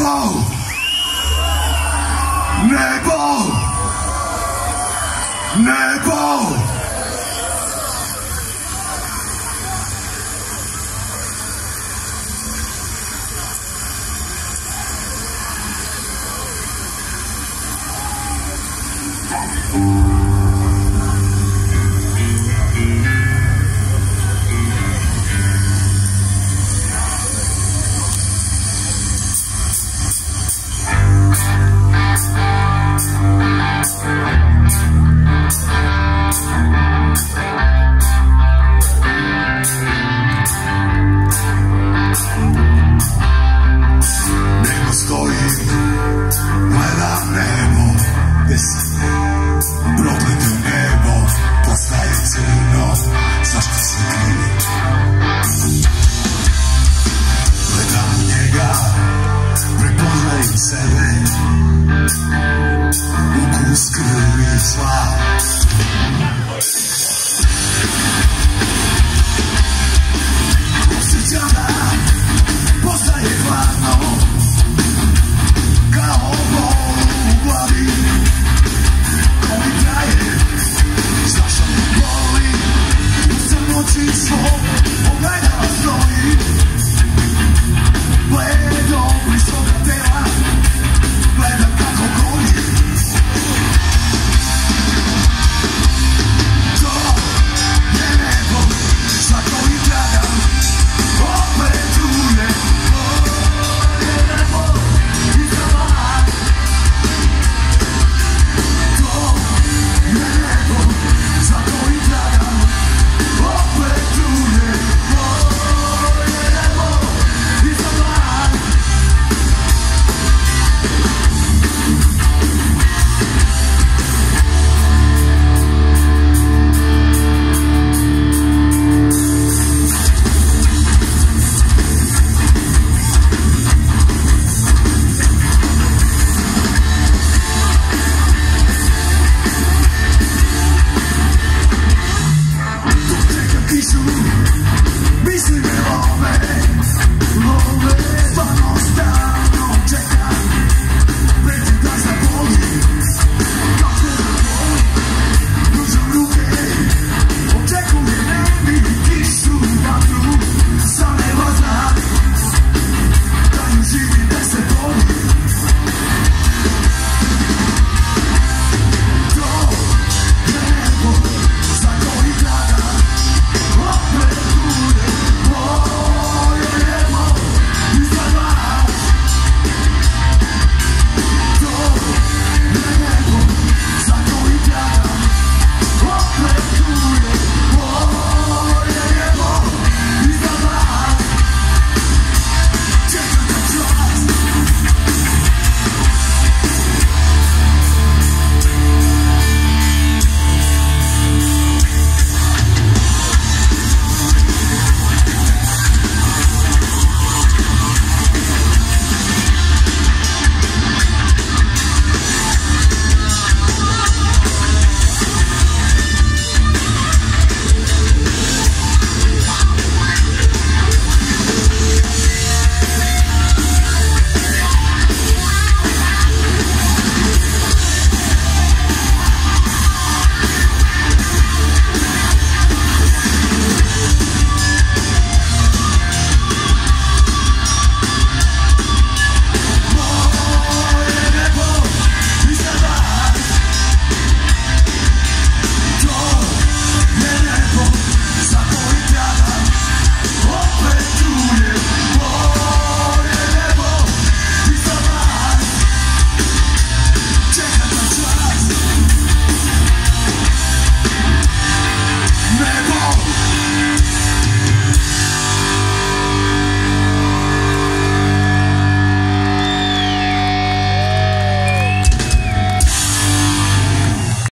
Nebo! Nebo! Nebo! Because could we fly?